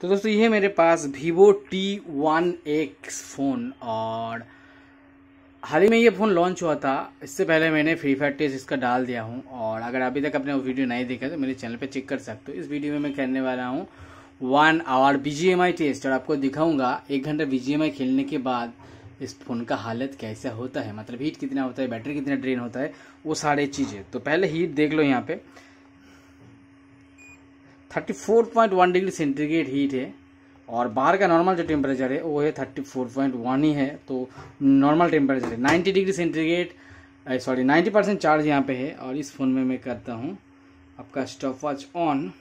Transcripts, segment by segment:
तो दोस्तों, ये मेरे पास Vivo T one X phone और हाल ही में ये फ़ोन लॉन्च हुआ था। इससे पहले मैंने फ्री फायर टेस्ट इसका डाल दिया हूँ और अगर अभी तक अपने वो वीडियो नहीं देखा तो मेरे चैनल पे चेक कर सकते हो। इस वीडियो में मैं करने वाला हूँ वन आवर बीजीएमआई टेस्ट और आपको दिखाऊँगा एक घंटा बी खेलने के बाद इस फ़ोन का हालत कैसा होता है। मतलब हीट कितना होता है बैटरी कितना ड्रेन होता है, वो सारी चीज़ें। तो पहले हीट देख लो यहाँ पे। 34.1 डिग्री सेंटीग्रेड हीट है, और बाहर का नॉर्मल जो टेम्परेचर है, वो है 34.1 ही है तो नॉर्मल टेम्परेचर है। 90 degree centigrade sorry 90 percent charge यहाँ पे है, और इस फ़ोन में मैं करता हूँ, आपका स्टॉप वॉच ऑन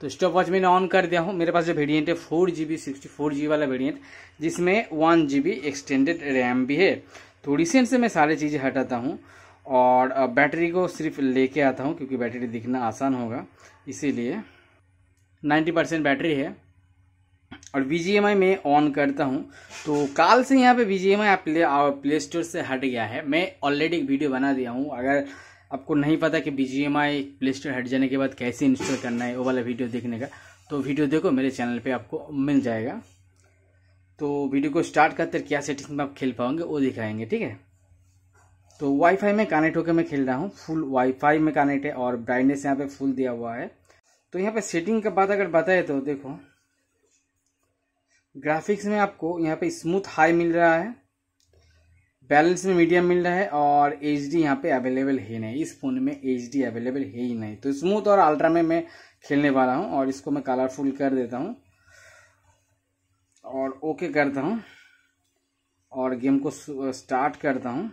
तो स्टॉप वॉच मैंने ऑन कर दिया हूँ। मेरे पास जो वेरिएंट है four G B sixty four G वाला वेरिएंट जिसमें one G B extended RAM भी है। तो रिसेंट से मैं सारी चीज़ें हटाता हूँ। और बैटरी को सिर्फ़ लेके आता हूँ, क्योंकि बैटरी दिखना आसान होगा, इसीलिए। 90 परसेंट बैटरी है। और वी में ऑन करता हूँ। तो काल से यहाँ पे V G play play store से हट गया है। मैं ऑलरेडी एक वीडियो बना दिया हूँ। अगर आपको नहीं पता कि बी जी प्ले स्टोर हट जाने के बाद कैसे इंस्टॉल करना है, वो वाला वीडियो देखने का तो वीडियो देखो, मेरे चैनल पे आपको मिल जाएगा। तो वीडियो को स्टार्ट करते, क्या सेटिंग में आप खेल पाओगे, वो दिखाएँगे, ठीक है? तो वाईफाई में कनेक्ट होकर मैं खेल रहा हूँ। फुल वाईफाई में कनेक्ट है और ब्राइटनेस यहाँ पे फुल दिया हुआ है। तो यहाँ पे सेटिंग का बात अगर बताए तो देखो। ग्राफिक्स में आपको यहाँ पे स्मूथ हाई मिल रहा है। बैलेंस में मीडियम मिल रहा है और एच डी यहाँ पे अवेलेबल है नहीं। इस फ़ोन में एच डी अवेलेबल है ही नहीं। तो स्मूथ और अल्ट्रा में मैं खेलने वाला हूँ और इसको मैं कलरफुल कर देता हूँ। और ओके करता हूँ। और गेम को स्टार्ट करता हूँ।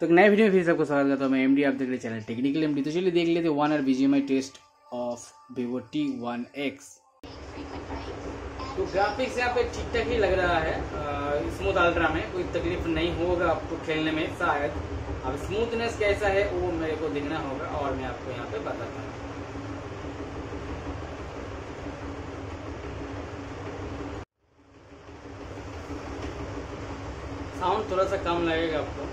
तो नए वीडियो में फिर सबको स्वागत करता हूँ। मैं एम डी आप देख रहे चैनल टेक्निकल एम डी तो चलिए देख लेते वन और BGMI test of Vivo T one X तो ग्राफिक्स यहाँ पे ठीक ठाक ही लग रहा है। स्मूथ अल्ट्रा में, कोई तकलीफ़ नहीं होगा आपको खेलने में, शायद। अब स्मूथनेस कैसा है, वो मेरे को देखना होगा और मैं आपको यहाँ पे बताता हूँ। साउंड थोड़ा सा कम लगेगा आपको।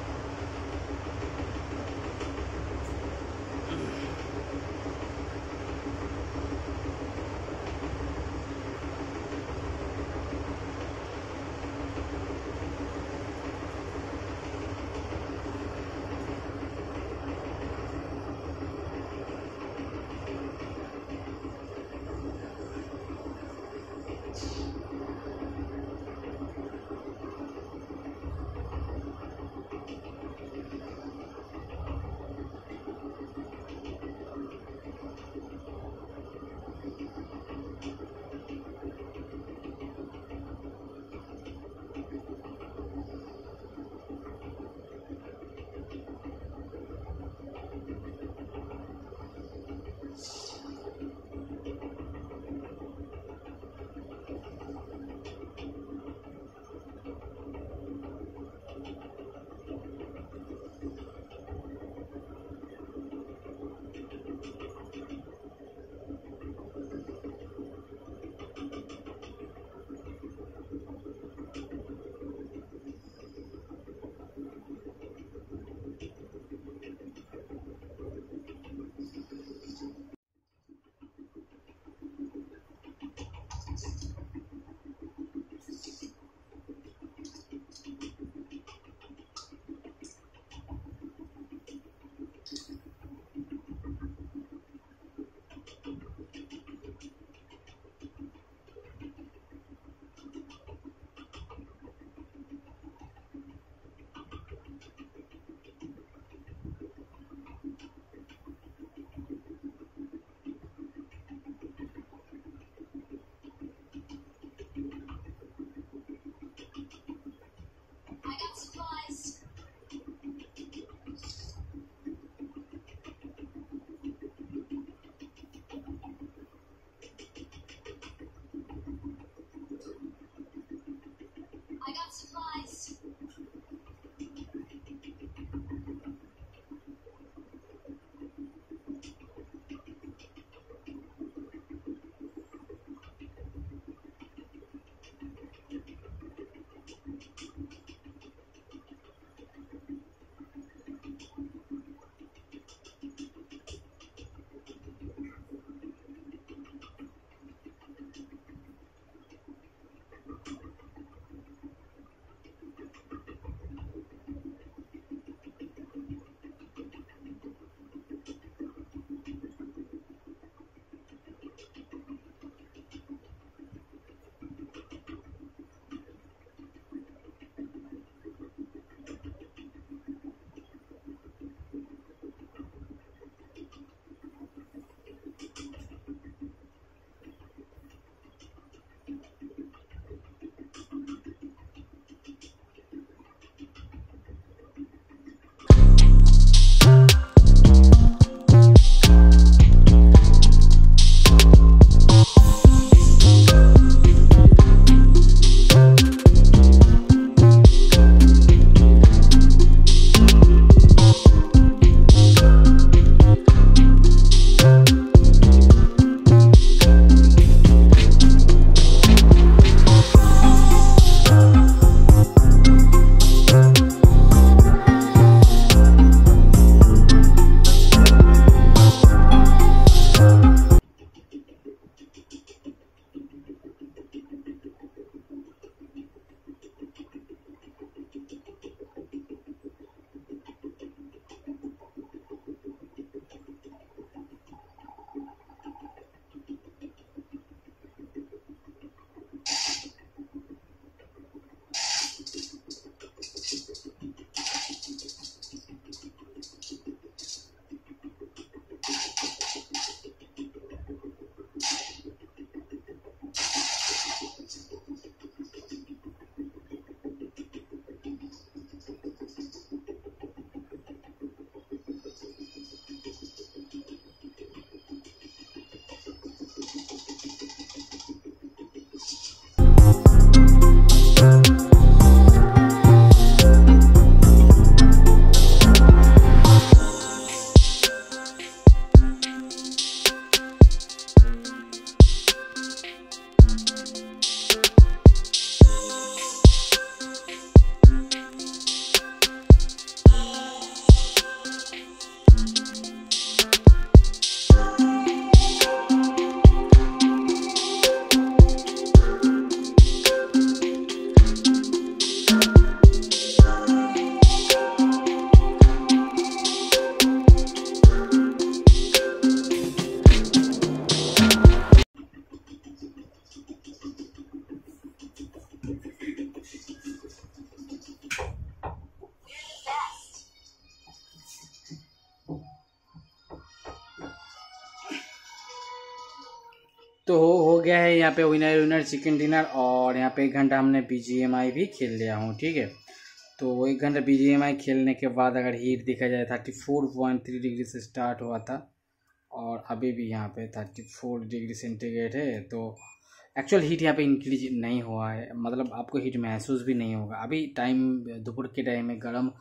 तो हो हो गया है यहाँ पे विनर विनर चिकन डिनर और यहाँ पे एक घंटा हमने बी भी खेल लिया हूँ, ठीक है? तो एक घंटा बी खेलने के बाद अगर हीट देखा जाए thirty four point three degree से स्टार्ट हुआ था और अभी भी यहाँ पे थर्टी फोर डिग्री सेंटीग्रेड है तो एक्चुअल हीट यहाँ पे इंक्रीज नहीं हुआ है। मतलब आपको हीट महसूस भी नहीं होगा। अभी टाइम दोपहर के टाइम में गर्म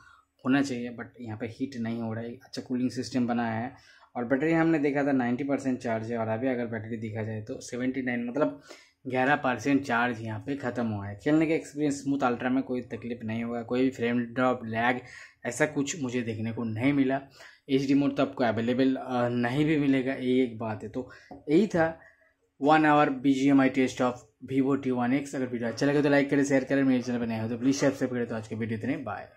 होना चाहिए बट यहाँ पे हीट नहीं हो रहा है। अच्छा कूलिंग सिस्टम बनाया है। और बैटरी हमने देखा था नाइन्टी परसेंट चार्ज है और अभी अगर बैटरी देखा जाए तो सेवेंटी नाइन मतलब ग्यारह परसेंट चार्ज यहाँ पे ख़त्म हुआ है। खेलने का एक्सपीरियंस स्मूथ अल्ट्रा में कोई तकलीफ़ नहीं हुआ कोई भी फ्रेम ड्रॉप लैग ऐसा कुछ मुझे देखने को नहीं मिला। एच डी मोड तो आपको अवेलेबल नहीं भी मिलेगा यही एक बात है। तो यही था one hour B G M I test of Vivo T one X अगर वीडियो अच्छा लगे तो लाइक करें शेयर करें, मेरे चैनल पर नए हो तो प्लीज़ सब्सक्राइब करें। तो आज के वीडियो इतने बाय